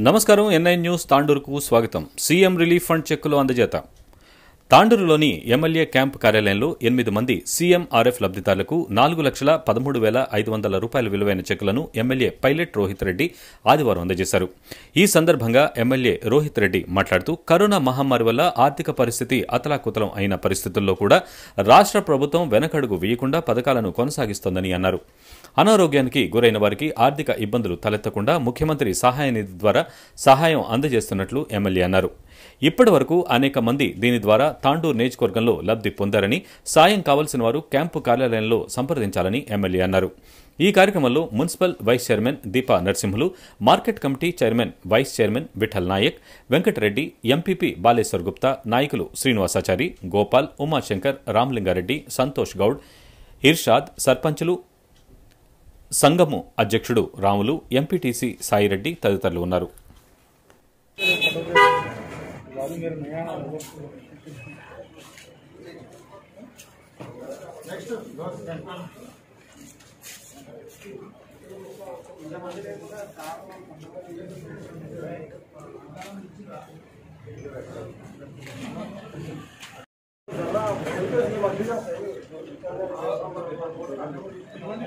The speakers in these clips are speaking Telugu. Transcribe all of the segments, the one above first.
నమస్కారం ఎన్ఐ న్యూస్ తాండూరుకు స్వాగతం. సీఎం రిలీఫ్ ఫండ్ చెక్కులు అందజేత. తాండూరులోని ఎమ్మెల్యే క్యాంప్ కార్యాలయంలో ఎనిమిది మంది సీఎంఆర్ఎఫ్ లబ్ధిదారులకు నాలుగు లక్షల పదమూడు వేల ఐదు వందల రూపాయల విలువైన చెక్కులను ఎమ్మెల్యే పైలట్ రోహిత్ రెడ్డి ఆదివారం అందజేశారు. ఈ సందర్భంగా ఎమ్మెల్యే రోహిత్ రెడ్డి మాట్లాడుతూ కరోనా మహమ్మారి వల్ల ఆర్థిక పరిస్థితి అతలాకుతలం అయిన పరిస్థితుల్లో కూడా రాష్ట్ర ప్రభుత్వం వెనకడుగు వేయకుండా పథకాలను కొనసాగిస్తోందని అన్నారు. అనారోగ్యానికి గురైన వారికి ఆర్థిక ఇబ్బందులు తలెత్తకుండా ముఖ్యమంత్రి సహాయ నిధి ద్వారా సహాయం అందజేస్తున్నట్లు ఎమ్మెల్యే అన్నారు. ఇప్పటి వరకు అనేక మంది దీని ద్వారా తాండూరు నియోజకవర్గంలో లబ్ధి పొందారని సాయం కావలసిన వారు క్యాంపు కార్యాలయంలో సంప్రదించాలని ఎమ్మెల్యే అన్నారు. ఈ కార్యక్రమంలో municipal vice chairman Deepa Narasimhulu market committee chairman vice chairman Vithal Naik Venkatareddy MPP Baleshwar Gupta నాయకులు శ్రీనివాసాచారి గోపాల్ ఉమాశంకర్ రామలింగారెడ్డి సంతోష్ గౌడ్ ఇర్షాద్ సర్పంచులు సంఘము అధ్యక్షుడు రాములు ఎంపీటీసీ సాయిరెడ్డి తదితరులు ఉన్నారు. అది మీరు నయాన నెక్స్ట్ ఇవ్వండి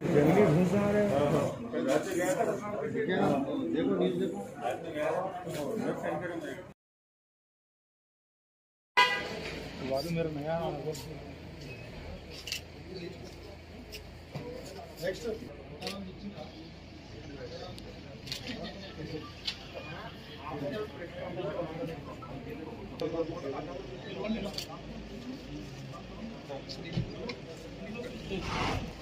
जंगली भूस आ रहे देखो न्यूज़ देखो वादू मेरा नया next Thank you.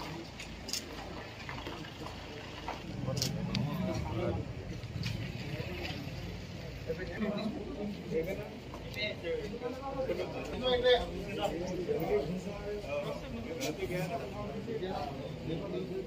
Thank you.